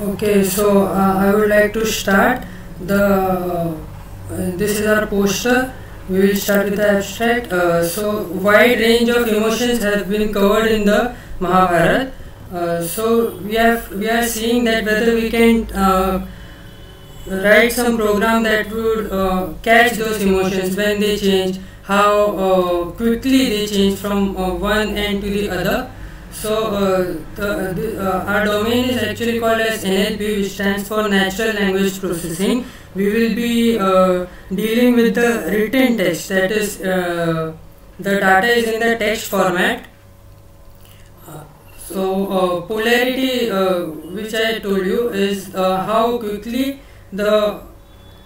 Okay, so uh, I would like to start the. Uh, this is our poster. We will start with the abstract. Uh, so, wide range of emotions have been covered in the Mahabharata. Uh, so we have we are seeing that whether we can uh, write some program that would uh, catch those emotions when they change, how quickly they change from one end to the other. So uh, the, the, uh, our domain is actually called as NLP, which stands for Natural Language Processing. We will be uh, dealing with the written text, that is, uh, the data is in the text format. Uh, So uh, polarity, uh, which I told you, is uh, how quickly the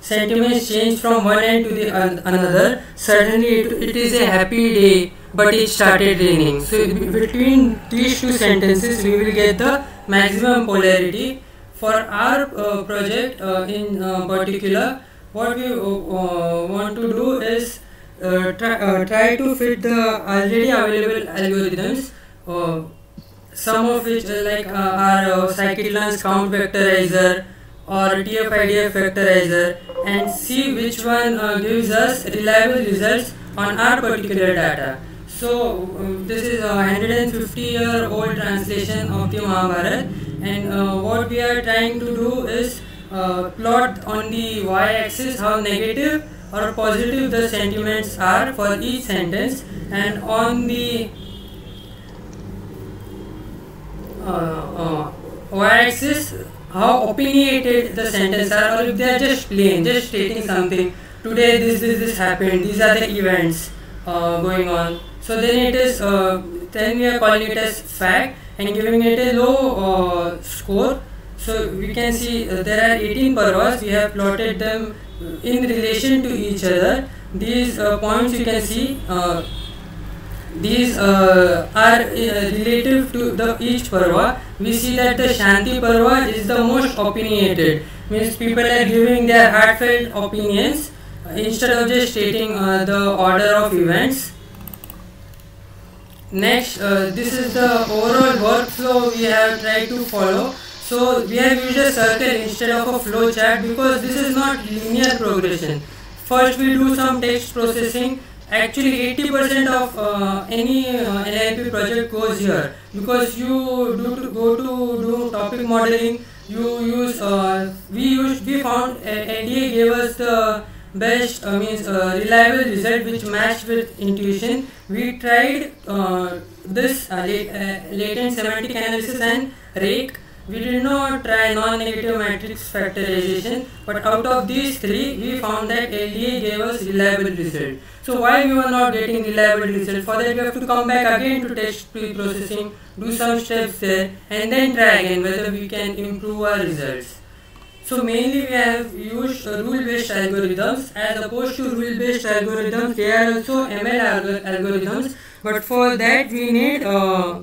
sentiments change from one end to the an- another. Suddenly, it, it is a happy day, but it started raining. So between these two sentences, we will get the maximum polarity. For our uh, project uh, in uh, particular, what we uh, uh, want to do is uh, try, try to fit the already available algorithms. Some of which like uh, scikit-learn's count vectorizer or TF-IDF vectorizer and see which one gives us reliable results on our particular data. So um, this is a 150 year old translation of the Mahabharata and uh, what we are trying to do is uh, plot on the y-axis how negative or positive the sentiments are for each sentence. And on the uh, uh, y-axis how opinionated the sentence are or if they are just plain just stating something. Today this this this happened these are the events uh, going on so then it is uh, then we are calling it as fact and giving it a low uh, score so we can see uh, there are 18 parvas we have plotted them in relation to each other these uh, points you can see uh, these uh, are uh, relative to the each parva. We see that the Shanti parva is the most opinionated. Means people are giving their heartfelt opinions uh, instead of just stating uh, the order of events. Next, uh, this is the overall workflow we have tried to follow. So we have used a circle instead of a flow chart because this is not linear progression. First we do some text processing actually 80% of uh, any uh, NLP project goes here because you do to go to do topic modeling you use uh, we used we found uh, LDA gave us the best uh, means uh, reliable result which matched with intuition we tried uh, this uh, uh, latent semantic analysis and rake we did not try non-negative matrix factorization, but out of these three, we found that LDA gave us reliable result. So why we were not getting reliable result? For that, we have to come back again to test pre-processing, do some steps there, and then try again whether we can improve our results. So mainly we have used uh, rule-based algorithms as opposed to rule-based algorithms. They are also ML algorithms, but for that we need uh,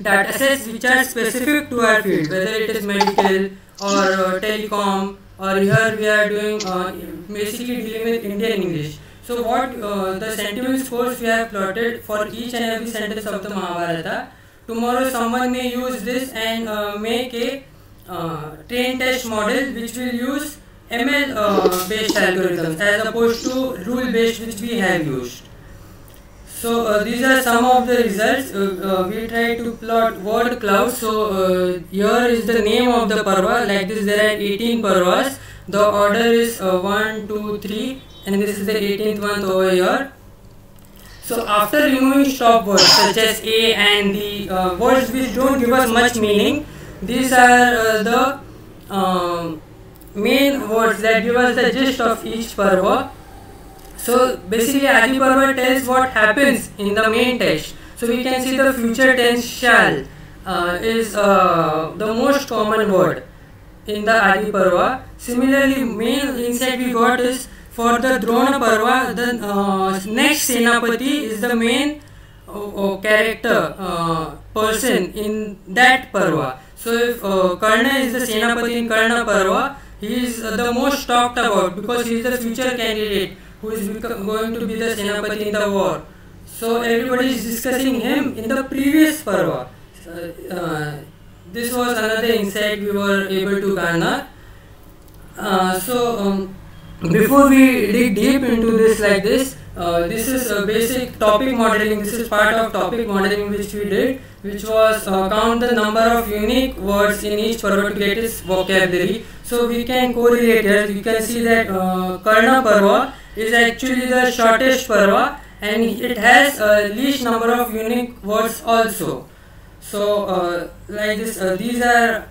data sets which are specific to our field, whether it is medical or uh, telecom, or here we are doing uh, basically dealing with Indian English. So what uh, the sentiment scores we have plotted for each and every sentence of the Mahabharata. Tomorrow someone may use this and uh, make a uh, train test model which will use ML uh, based algorithms as opposed to rule based which we have used. So uh, these are some of the results. Uh, uh, we try to plot word cloud. So here is the name of the parva. Like this, there are 18 parvas. The order is uh, 1, 2, 3, and this is the 18th one over here. So after removing stop words such as A and the words which don't give us much meaning, these are uh, the um, main words that give us the gist of each parva. So basically Adi Parva tells what happens in the main text. So we can see the future tense shall uh, is uh, the most common word in the Adi Parva. Similarly, main insight we got is for the Drona Parva, the uh, next Senapati is the main uh, uh, character person in that Parva. So if uh, Karna is the Senapati in Karna Parva, he is uh, the most talked about because he is the future candidate who is going to be the Senapati in the war. So everybody is discussing him in the previous Parva. Uh, uh, this was another insight we were able to garner. Uh, so um, before we dig deep into this like this, uh, this is a basic topic modeling. This is part of topic modeling which we did, which was uh, count the number of unique words in each Parva to get its vocabulary. So we can correlate here. You can see that uh, Karna Parva is actually the shortest Parva and it has a least number of unique words also. So uh, like this, uh, these are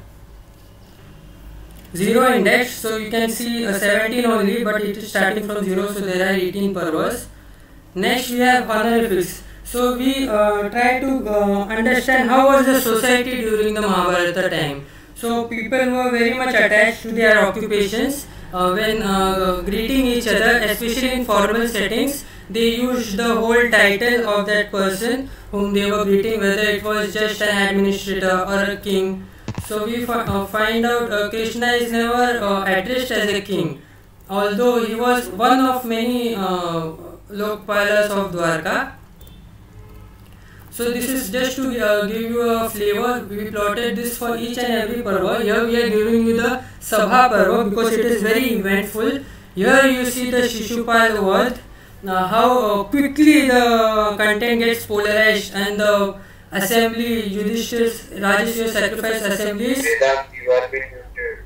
zero index so you can see uh, 17 only but it is starting from 0 so there are 18 Parvas next we have honorifics so we uh, try to uh, understand how was the society during the Mahabharata time. So people were very much attached to their occupations. Uh, when uh, greeting each other especially in formal settings they used the whole title of that person whom they were greeting whether it was just an administrator or a king. So we uh, find out uh, Krishna is never addressed as a king, although he was one of many Lokpalas of Dwarka. So this is just to uh, give you a flavor. We plotted this for each and every parva. Here we are giving you the Sabha parva because it is very eventful. Here you see the Shishupal word. Now how uh, quickly the content gets polarized and the assembly, Yudhishthir's Rajasuya sacrifice assemblies. Vedant, you are being muted.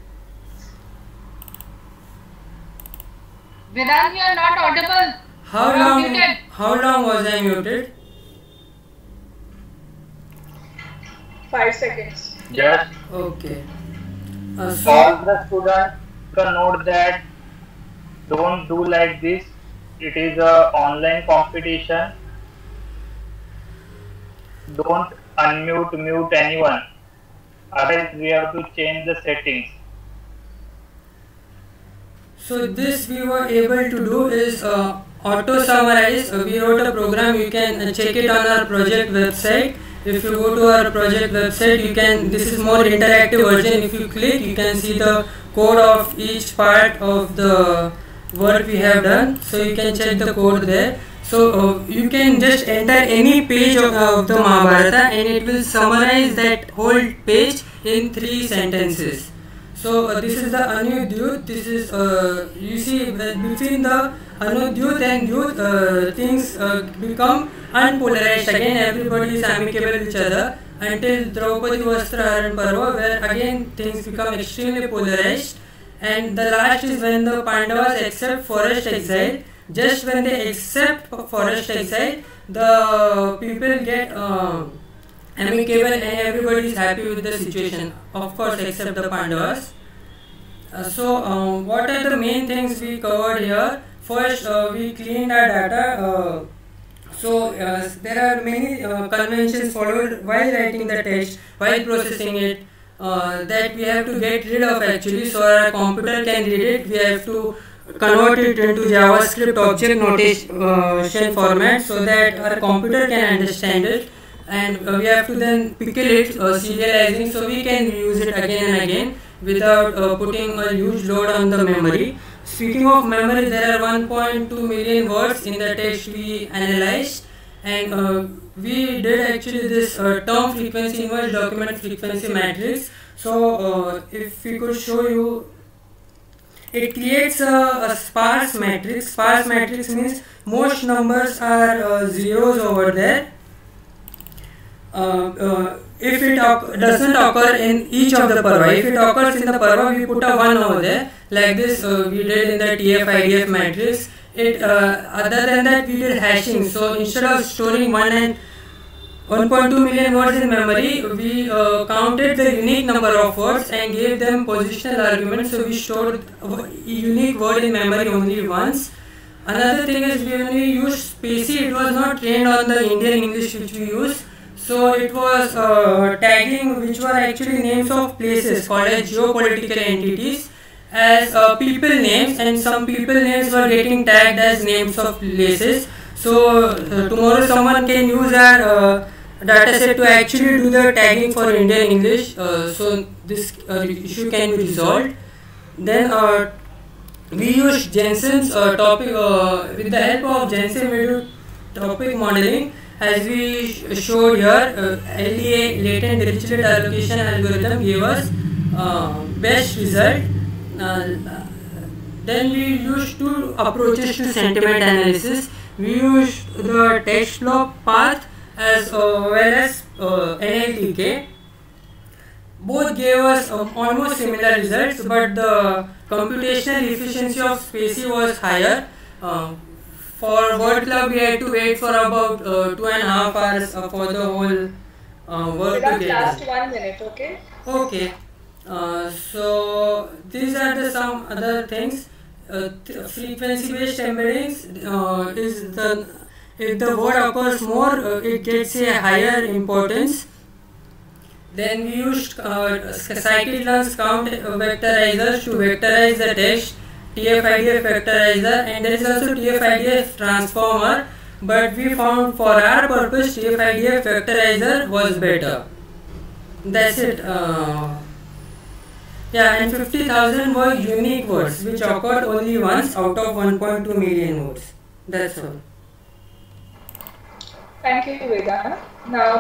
Vedant, you are not audible. How long? How long was I muted? Five seconds. Just Okay. Uh, so, all the students can note that don't do like this. It is a online competition. Don't unmute, mute anyone. Otherwise, we have to change the settings. so this we were able to do is uh, auto summarize. Uh, we wrote a program. You can uh, check it on our project website. If you go to our project website, you can. This is more interactive version. If you click, you can see the code of each part of the work we have done. So you can check the code there. So uh, you can just enter any page of, of the Mahabharata and it will summarize that whole page in three sentences. So uh, this is the Anudyut. This is uh, you see between the Anudyut and Dyut, uh, things uh, become unpolarized again. Everybody is amicable with each other until Draupadi Vastraharan Parva, where again things become extremely polarized. And the last is when the Pandavas accept forest exile. Just when they accept forest exile, the people get. Uh, amicable and everybody is happy with the situation of course except the pandavas uh, so um, what are the main things we covered here first uh, we clean our data uh, so uh, there are many uh, conventions followed while writing the text while processing it uh, that we have to get rid of actually so our computer can read it we have to convert it into javascript object notation format so that our computer can understand it and uh, we have to then pickle it uh, serializing so we can use it again and again without uh, putting a huge load on the memory. Speaking of memory, there are 1.2 million words in the text we analyzed and uh, we did actually this uh, term frequency inverse document frequency matrix. So uh, if we could show you it creates a, a sparse matrix. Sparse matrix means most numbers are uh, zeros over there uh, uh, if it doesn't occur in each of the parva, if it occurs in the parva, we put a 1 over there, like this uh, we did in the TF-IDF matrix. It uh, Other than that, we did hashing. So instead of storing 1 and 1.2 million words in memory, we uh, counted the unique number of words and gave them positional arguments. So we stored unique word in memory only once. Another thing is when we used PC, it was not trained on the Indian English which we use. So it was uh, tagging which were actually names of places called as geopolitical entities as uh, people names and some people names were getting tagged as names of places. So uh, tomorrow someone can use our uh, dataset to actually do the tagging for Indian English. Uh, so this uh, issue can be resolved. Then we use Gensim's topic with the help of Jensen we do topic modeling as we sh- showed here, uh, LDA latent Dirichlet allocation algorithm gave us uh, best result. Uh, then we used two approaches to sentiment analysis. We used the TextBlob path as well as NLTK. Both gave us um, almost similar results, but the computational efficiency of Spacy was higher. Uh, for word cloud, we had to wait for about uh, two and a half hours uh, for the whole uh, work to get last one minute, okay? Okay. Uh, so these are the some other things. Uh, th- frequency-based embeddings uh, is the if the word occurs more, uh, it gets a higher importance. Then we used uh, scikit-learn's count vectorizers to vectorize the text, TF-IDF vectorizer, and there is also TF-IDF transformer. But we found for our purpose, TF-IDF vectorizer was better. That's it. Uh, yeah, and 50,000 were unique words which occurred only once out of 1.2 million words. That's all. Thank you, Vedant. Now